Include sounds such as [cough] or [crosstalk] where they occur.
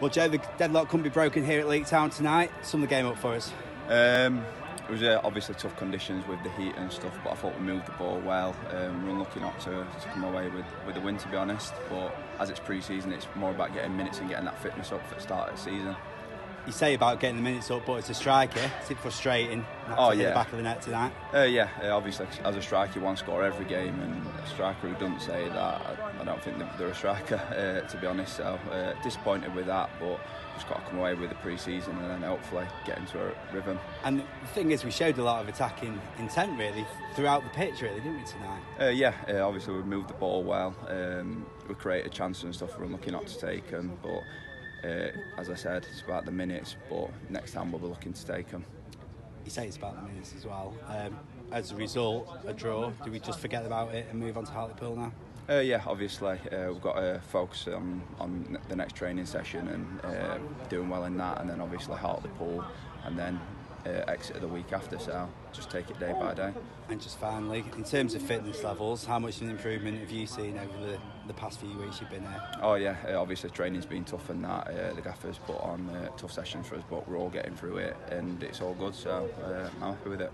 Well, Joe, the deadlock couldn't be broken here at Leek Town tonight. Sum the game up for us. Um, it was uh, obviously tough conditions with the heat and stuff, but I thought we moved the ball well. Um, we were unlucky not to, to come away with, with the win, to be honest. But as it's pre-season, it's more about getting minutes and getting that fitness up for the start of the season. You say about getting the minutes up, but as a striker, is it frustrating not Oh, yeah. the back of the net tonight? Uh, yeah, uh, obviously as a striker, you want to score every game, and a striker who doesn't say that, I, I don't think they're a striker, [laughs] uh, to be honest. So uh, disappointed with that, but just got to come away with the pre-season and then hopefully get into a rhythm. And the thing is, we showed a lot of attacking intent really throughout the pitch, really, didn't we tonight? Uh, yeah, uh, obviously we moved the ball well. Um, we created chances and stuff. We're unlucky not to take them, but uh, as I said, it's about the minutes. But next time we'll be looking to take them. You say it's about the minutes as well. Um, as a result, a draw. Do we just forget about it and move on to Hartlepool now? Uh, yeah, obviously uh, we've got to focus on, on the next training session and uh, doing well in that, and then obviously Hartlepool, and then uh, exit the week after. So just take it day by day. And just finally, in terms of fitness levels, how much of an improvement have you seen over the, the past few weeks you've been here? Oh yeah, uh, obviously training's been tough and that. Uh, the gaffers put on uh, tough sessions for us, but we're all getting through it, and it's all good. So uh, I'm happy with it.